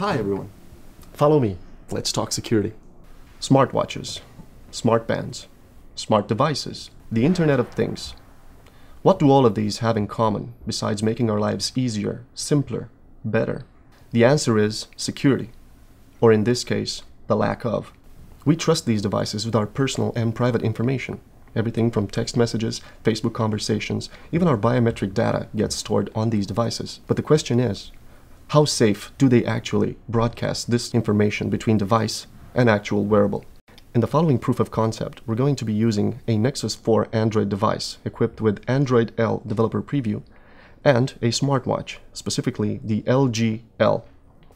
Hi everyone. Follow me. Let's talk security. Smartwatches, smart bands, smart devices, the Internet of Things. What do all of these have in common besides making our lives easier, simpler, better? The answer is security, or in this case, the lack of. We trust these devices with our personal and private information. Everything from text messages, Facebook conversations, even our biometric data gets stored on these devices. But the question is, how safe do they actually broadcast this information between device and actual wearable? In the following proof of concept, we're going to be using a Nexus 4 Android device equipped with Android L Developer Preview and a smartwatch, specifically the LG L.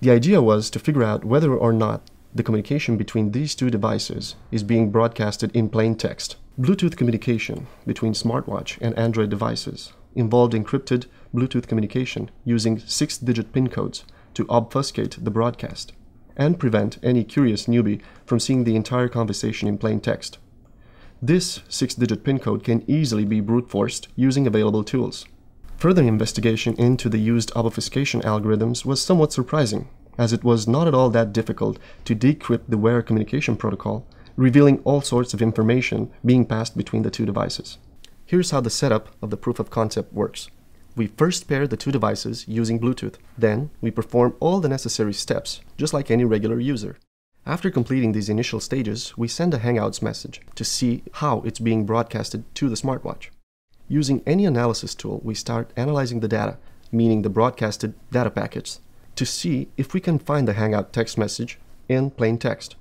The idea was to figure out whether or not the communication between these two devices is being broadcasted in plain text. Bluetooth communication between smartwatch and Android devices involved encrypted Bluetooth communication using six digit PIN codes to obfuscate the broadcast and prevent any curious newbie from seeing the entire conversation in plain text. This six digit PIN code can easily be brute forced using available tools. Further investigation into the used obfuscation algorithms was somewhat surprising, as it was not at all that difficult to decrypt the wear communication protocol revealing all sorts of information being passed between the two devices. Here's how the setup of the proof of concept works. We first pair the two devices using Bluetooth. Then, we perform all the necessary steps, just like any regular user. After completing these initial stages, we send a Hangouts message to see how it's being broadcasted to the smartwatch. Using any analysis tool, we start analyzing the data, meaning the broadcasted data packets, to see if we can find the Hangout text message in plain text.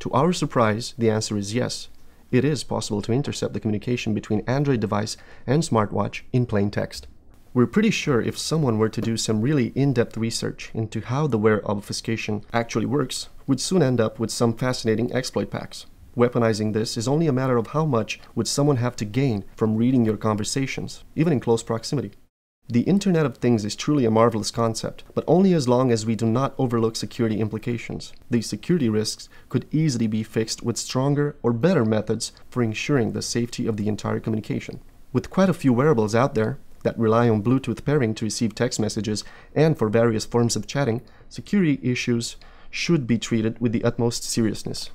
To our surprise, the answer is yes. It is possible to intercept the communication between Android device and smartwatch in plain text. We're pretty sure if someone were to do some really in-depth research into how the wear obfuscation actually works, we'd soon end up with some fascinating exploit packs. Weaponizing this is only a matter of how much would someone have to gain from reading your conversations, even in close proximity. The Internet of Things is truly a marvelous concept, but only as long as we do not overlook security implications. These security risks could easily be fixed with stronger or better methods for ensuring the safety of the entire communication. With quite a few wearables out there that rely on Bluetooth pairing to receive text messages and for various forms of chatting, security issues should be treated with the utmost seriousness.